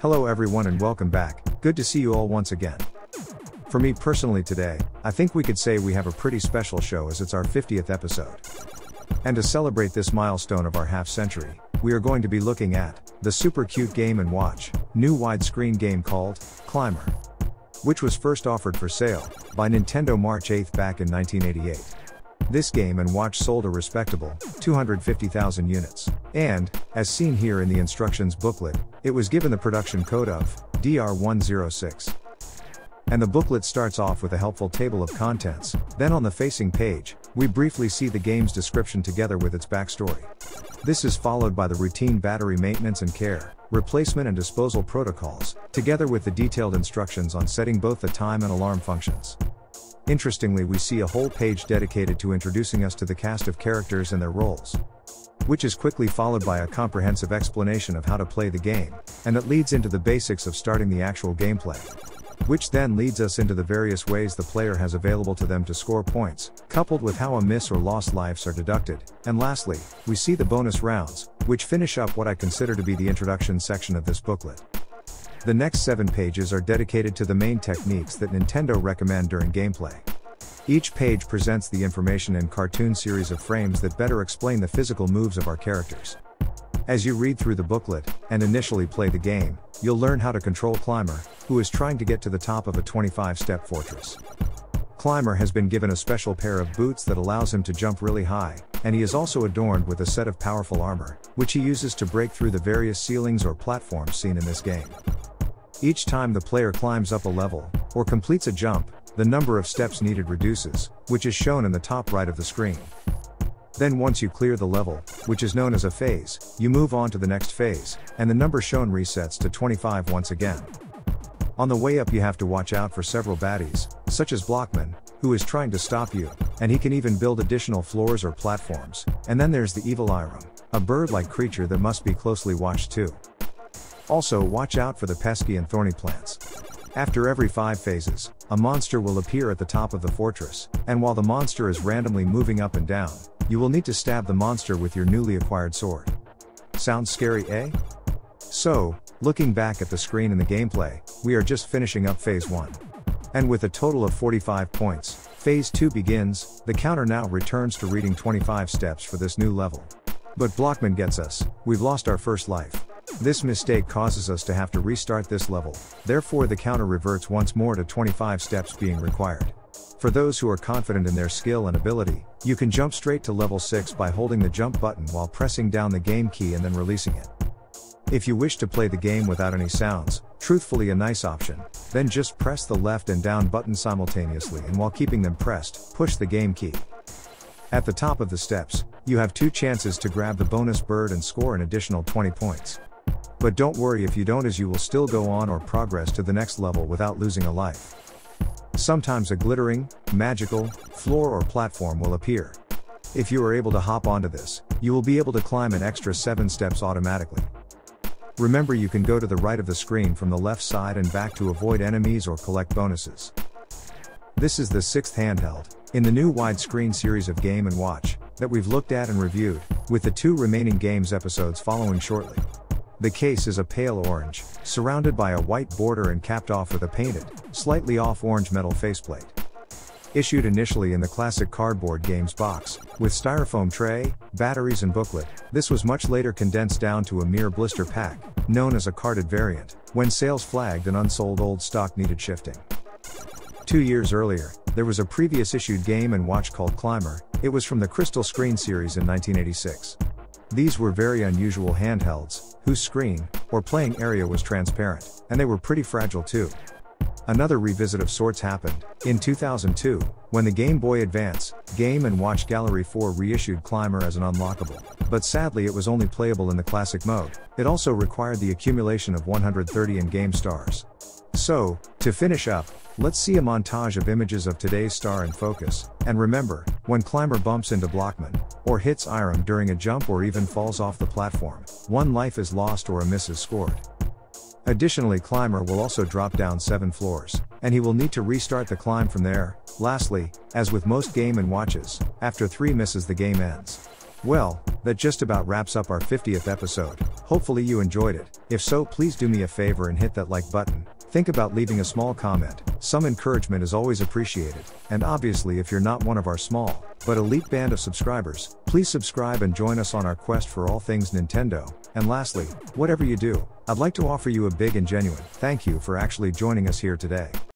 Hello everyone and welcome back, good to see you all once again. For me personally today, I think we could say we have a pretty special show as it's our 50th episode. And to celebrate this milestone of our half century, we are going to be looking at the super cute game and watch, new widescreen game called Climber, which was first offered for sale by Nintendo March 8 back in 1988. This game and watch sold a respectable 250,000 units. And, as seen here in the instructions booklet, it was given the production code of DR106. And the booklet starts off with a helpful table of contents. Then on the facing page, we briefly see the game's description together with its backstory. This is followed by the routine battery maintenance and care, replacement and disposal protocols, together with the detailed instructions on setting both the time and alarm functions. Interestingly, we see a whole page dedicated to introducing us to the cast of characters and their roles. Which is quickly followed by a comprehensive explanation of how to play the game, and that leads into the basics of starting the actual gameplay. Which then leads us into the various ways the player has available to them to score points, coupled with how a miss or lost lives are deducted. And lastly, we see the bonus rounds, which finish up what I consider to be the introduction section of this booklet. The next seven pages are dedicated to the main techniques that Nintendo recommend during gameplay. Each page presents the information in cartoon series of frames that better explain the physical moves of our characters. As you read through the booklet, and initially play the game, you'll learn how to control Climber, who is trying to get to the top of a 25 step fortress. Climber has been given a special pair of boots that allows him to jump really high, and he is also adorned with a set of powerful armor, which he uses to break through the various ceilings or platforms seen in this game. Each time the player climbs up a level, or completes a jump, the number of steps needed reduces, which is shown in the top right of the screen. Then once you clear the level, which is known as a phase, you move on to the next phase, and the number shown resets to 25 once again. On the way up you have to watch out for several baddies, such as Blockman, who is trying to stop you, and he can even build additional floors or platforms, and then there's the evil Eyerom, a bird-like creature that must be closely watched too. Also watch out for the pesky and thorny plants. After every 5 phases, a monster will appear at the top of the fortress, and while the monster is randomly moving up and down, you will need to stab the monster with your newly acquired sword. Sounds scary, eh? So, looking back at the screen in the gameplay, we are just finishing up phase 1. And with a total of 45 points, phase 2 begins, the counter now returns to reading 25 steps for this new level. But Blockman gets us, we've lost our first life. This mistake causes us to have to restart this level, therefore the counter reverts once more to 25 steps being required. For those who are confident in their skill and ability, you can jump straight to level 6 by holding the jump button while pressing down the game key and then releasing it. If you wish to play the game without any sounds, truthfully a nice option, then just press the left and down button simultaneously and while keeping them pressed, push the game key. At the top of the steps, you have two chances to grab the bonus bird and score an additional 20 points. But don't worry if you don't as you will still go on or progress to the next level without losing a life. Sometimes a glittering, magical, floor or platform will appear. If you are able to hop onto this, you will be able to climb an extra 7 steps automatically. Remember you can go to the right of the screen from the left side and back to avoid enemies or collect bonuses. This is the sixth handheld, in the new widescreen series of Game & Watch, that we've looked at and reviewed, with the two remaining games episodes following shortly. The case is a pale orange, surrounded by a white border and capped off with a painted, slightly off orange metal faceplate. Issued initially in the classic cardboard games box, with styrofoam tray, batteries and booklet, this was much later condensed down to a mere blister pack, known as a carded variant, when sales flagged and unsold old stock needed shifting. Two years earlier, there was a previous issued game and watch called Climber, it was from the Crystal Screen series in 1986. These were very unusual handhelds, whose screen, or playing area was transparent, and they were pretty fragile too. Another revisit of sorts happened, in 2002, when the Game Boy Advance, Game & Watch Gallery 4 reissued Climber as an unlockable, but sadly it was only playable in the classic mode, it also required the accumulation of 130 in-game stars. So, to finish up, let's see a montage of images of today's star in focus, and remember, when Climber bumps into Blockman, or hits Eyerom during a jump or even falls off the platform, one life is lost or a miss is scored. Additionally Climber will also drop down 7 floors, and he will need to restart the climb from there. Lastly, as with most game and watches, after 3 misses the game ends. Well, that just about wraps up our 50th episode. Hopefully you enjoyed it. If so, please do me a favor and hit that like button. Think about leaving a small comment. Some encouragement is always appreciated. And obviously, if you're not one of our small, but elite band of subscribers, please subscribe and join us on our quest for all things Nintendo. And lastly, whatever you do, I'd like to offer you a big and genuine thank you for actually joining us here today.